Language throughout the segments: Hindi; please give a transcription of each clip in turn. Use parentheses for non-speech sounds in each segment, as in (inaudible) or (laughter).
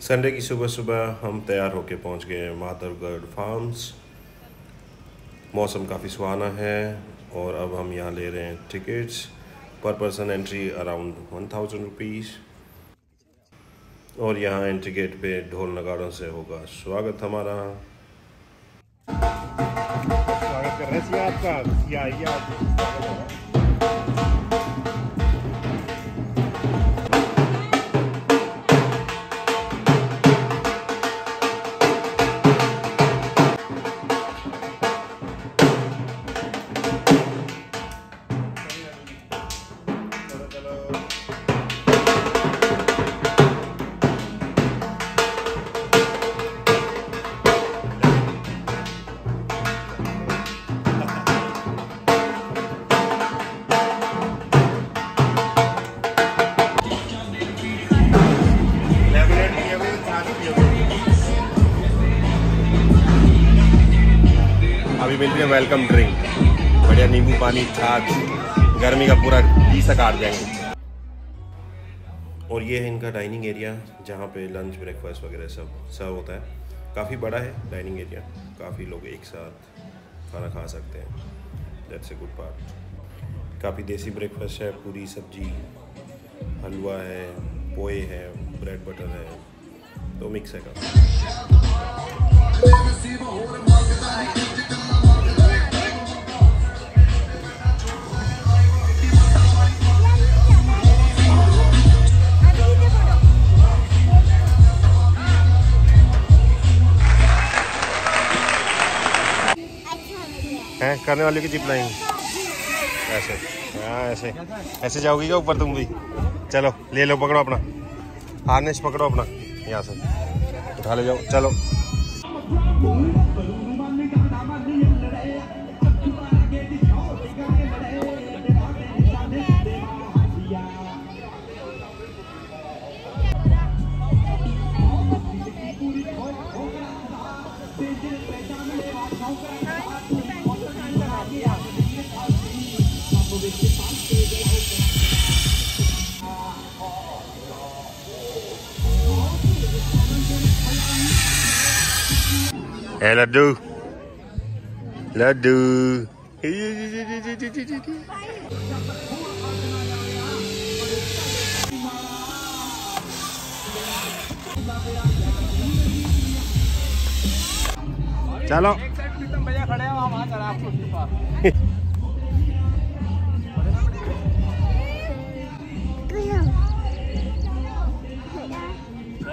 संडे की सुबह सुबह हम तैयार होके पहुँच गए माधवगढ़ फार्म्स। मौसम काफ़ी सुहाना है और अब हम यहाँ ले रहे हैं टिकट्स पर person entry around one thousand rupees और यहाँ एंट्री गेट पे ढोल नगाड़ों से होगा स्वागत हमारा। स्वागत कर रहे आपका। मिलती है वेलकम ड्रिंक बढ़िया नींबू पानी, छाछ, गर्मी का पूरा पीसा काट जाएँगे और ये है इनका डाइनिंग एरिया जहाँ पे लंच ब्रेकफास्ट वगैरह सब सर्व होता है। काफ़ी बड़ा है डाइनिंग एरिया काफ़ी लोग एक साथ खाना खा सकते हैं। दैट्स ए गुड पार्ट काफ़ी देसी ब्रेकफास्ट है, पूरी सब्ज़ी, हलवा है पोए है ब्रेड बटर है तो मिक्स है काफ़ी। हैं? करने वाले की जिप लाइन ऐसे हाँ ऐसे। ऐसे जाओगी क्या? ऊपर तुम भी। चलो, ले लो, पकड़ो अपना। हार्नेस पकड़ो अपना। यहाँ से। उठा ले जाओ। चलो। ए लड्डू लड्डू चलो भैया खड़े हैं वहाँ वहाँ चला आपको उसके पास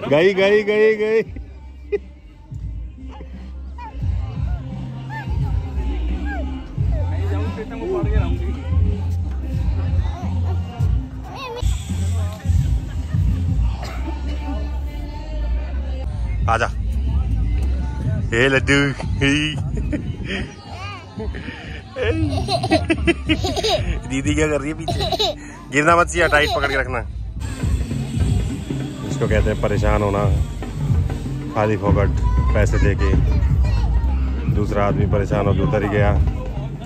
गई गई गई गई। आजा ए, लड्डू। दीदी क्या कर रही है पीछे? गिरना मत सिया, टाइट पकड़ के रखना। इसको कहते हैं परेशान होना। खाली फोकट, पैसे दे के दूसरा आदमी परेशान होकर उतर ही गया।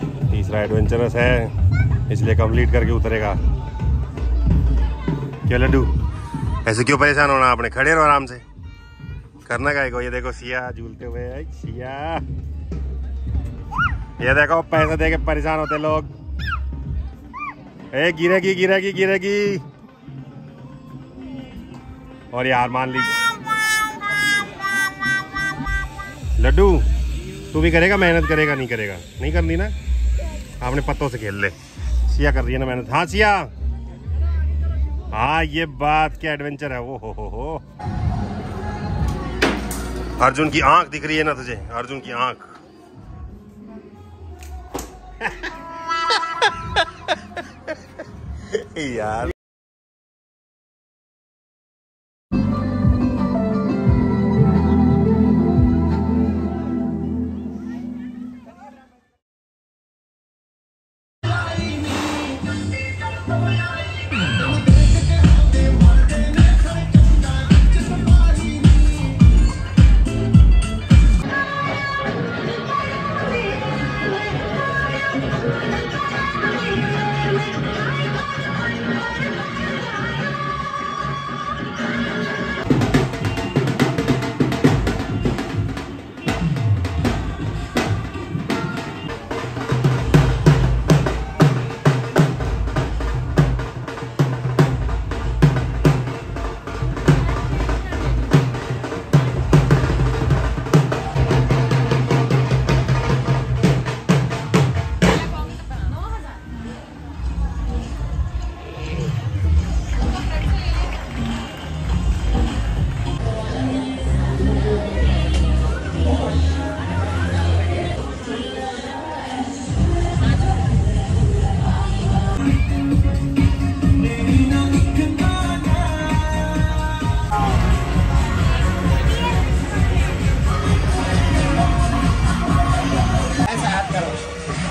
तीसरा एडवेंचरस है, इसलिए कंप्लीट करके उतरेगा। क्या लड्डू? ऐसे क्यों परेशान होना? आपने खड़े रहो आराम से। करना का ये देखो सिया झूलते हुए सिया। ये देखो, पैसे दे के परेशान होते लोग। ए, गिरेगी गिरेगी गिरेगी। और यार मान ली। लड्डू, तू भी करेगा, मेहनत करेगा, नहीं करेगा? नहीं करनी ना? आपने पत्तों से खेल ले। सिया कर रही है ना मेहनत हाँ सिया। हाँ ये बात क्या एडवेंचर है। वो हो हो हो। अर्जुन की आँख दिख रही है ना तुझे? अर्जुन की आँख। (laughs) यार।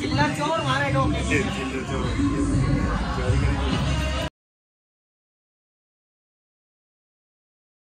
चिल्लर चोर मारे लोग। चिल्लर चोर।